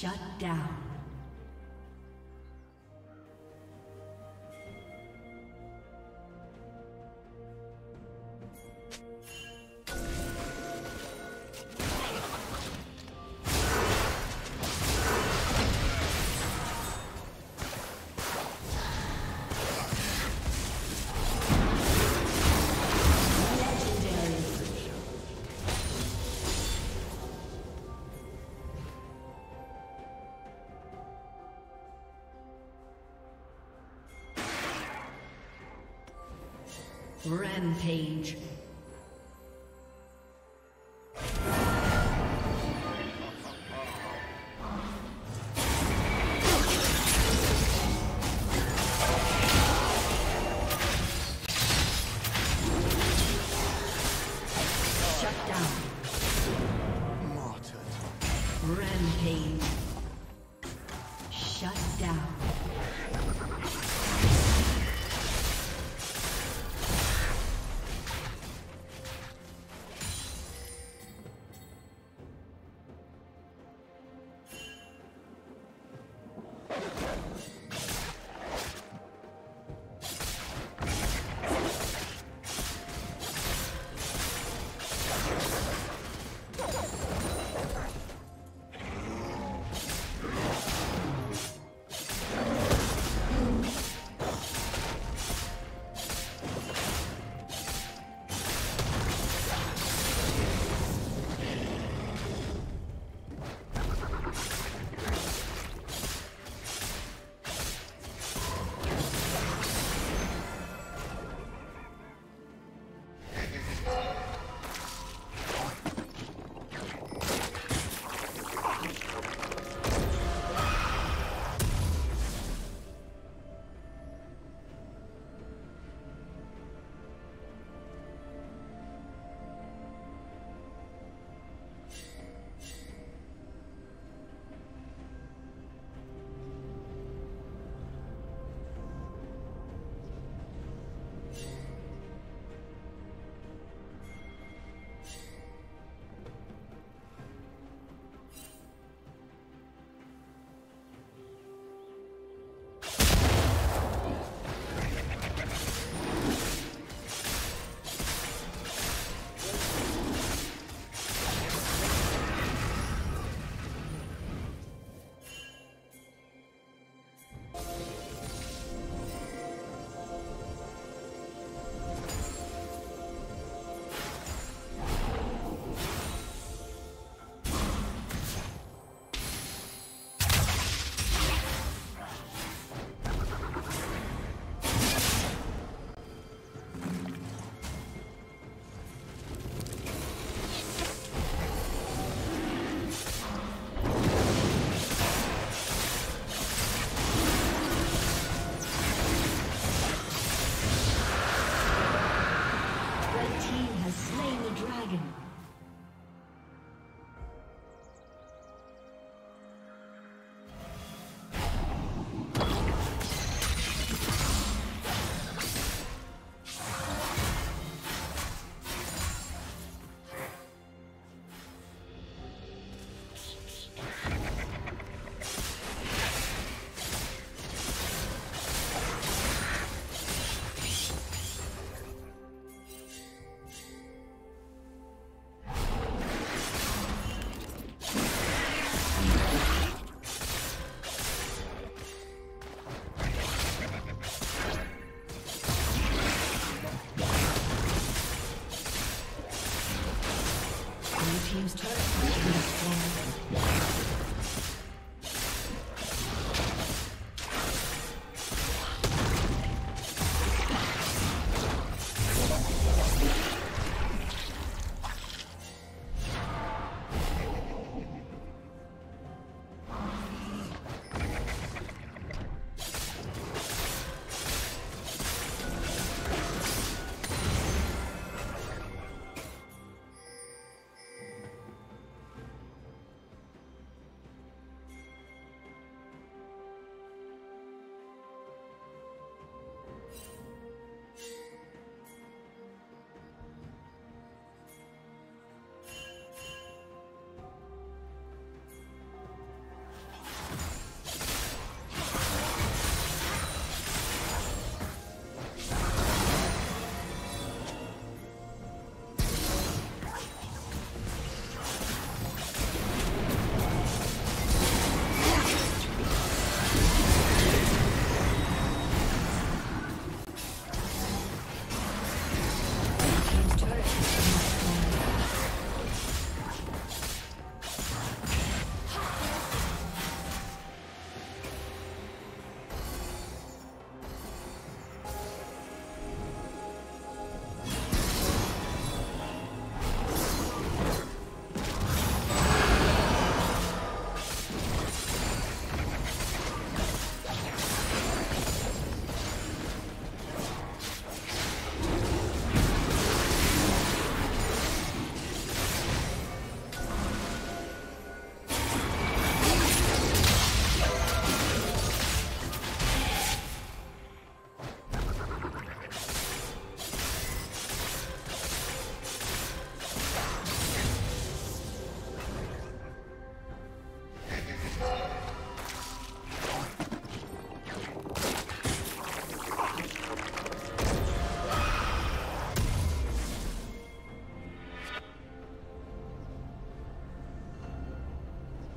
Shut down. Rampage. Shut down. Martyred. Rampage.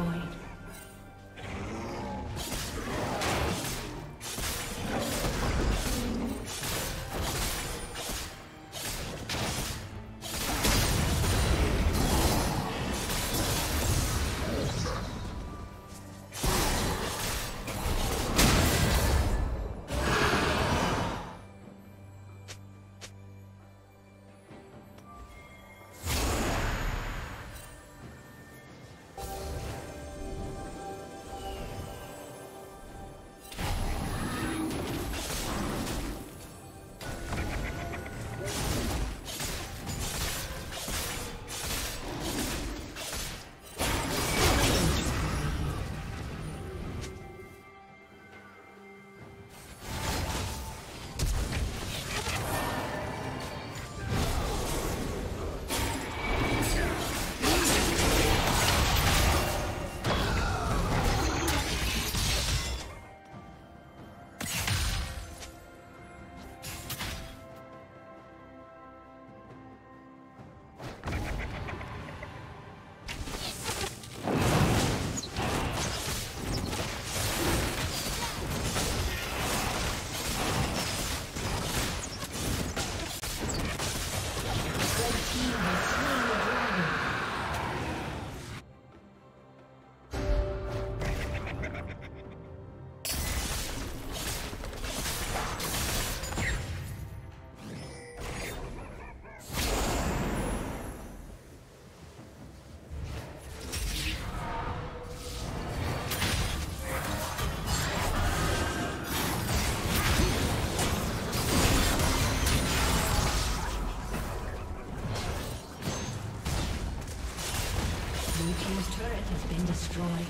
destroyed. destroyed.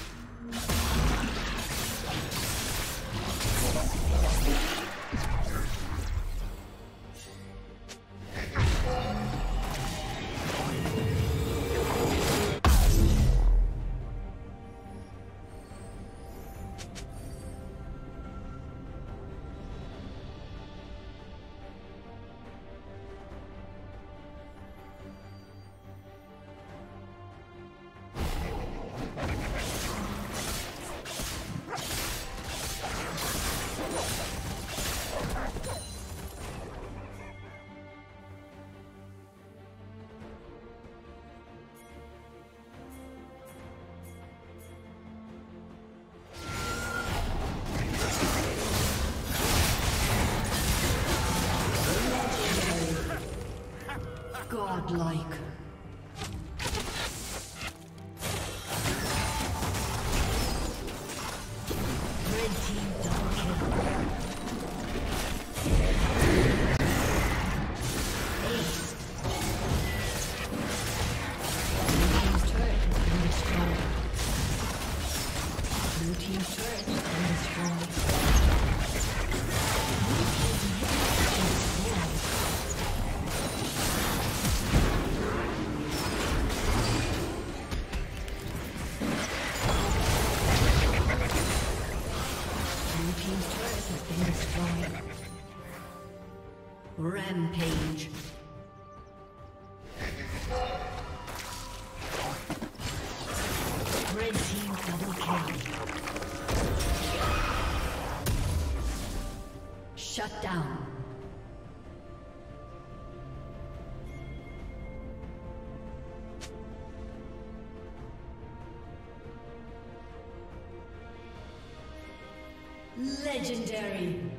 Godlike. Legendary.